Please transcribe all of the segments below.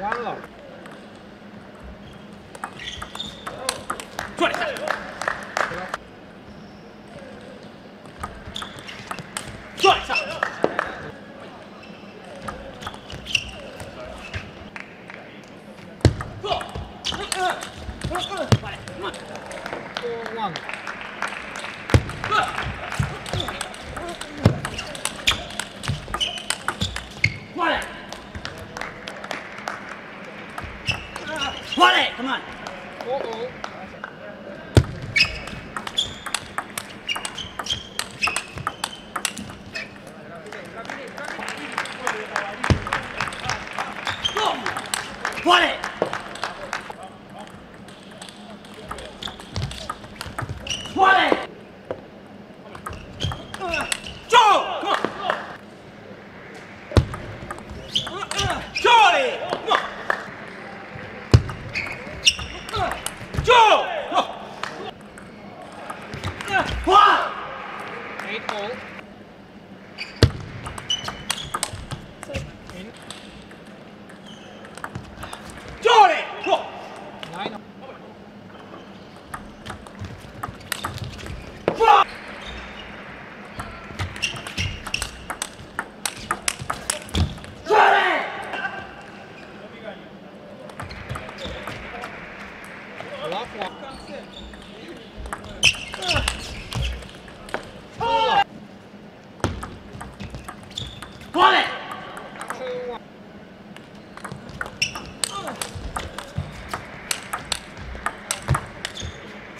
完了。快下 Come on. Uh -oh. Hold it!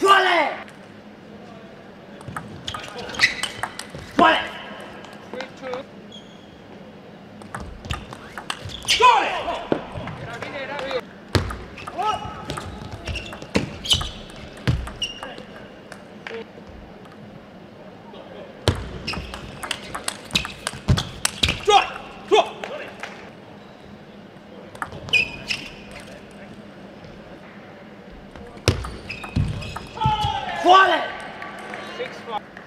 Got it! six five.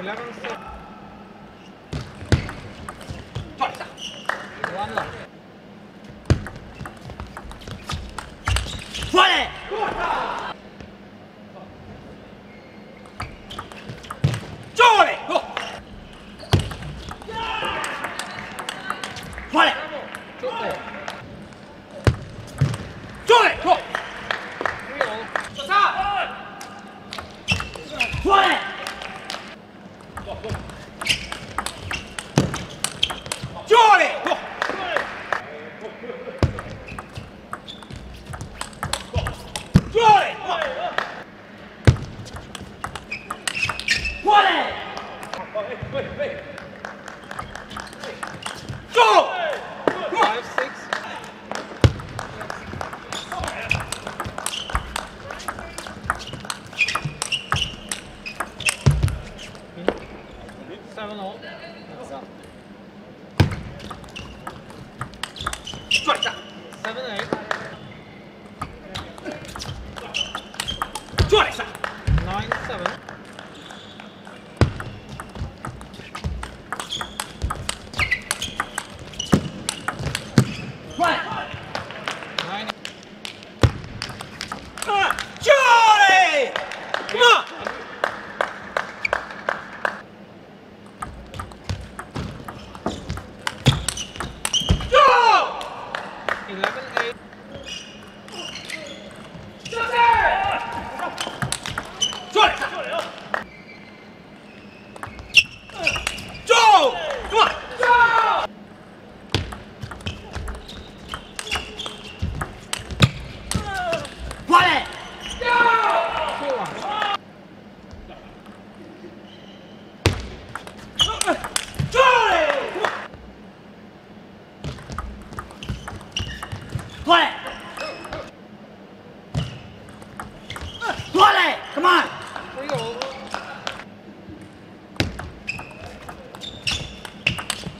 que la 转一下，三分之。Come on.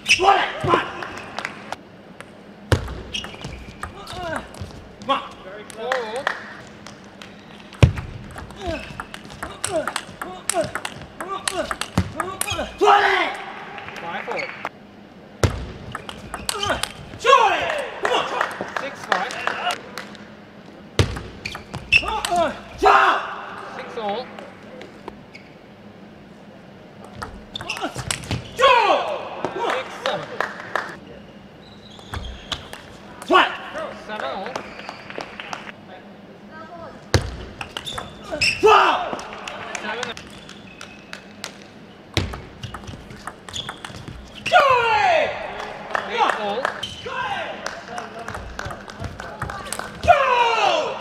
Twenty. Come on. Uh, come on. Four all. Twenty. Five all. Johnny! Come on! Six five. Joe. Six all. Joe! Come on! Six seven. Twenty. Seven all. Twelve. Seven. Johnny! Eight all. Joe!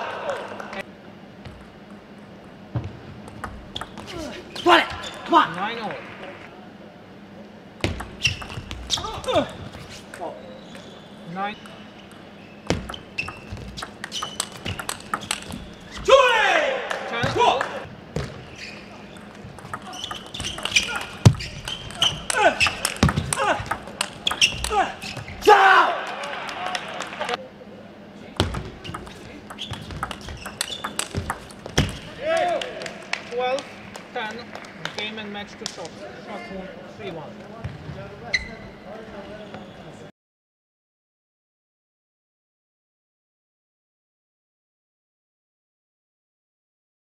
Twenty. Come on. Nine all. Nine. Game and match to shot. Shot. Three one.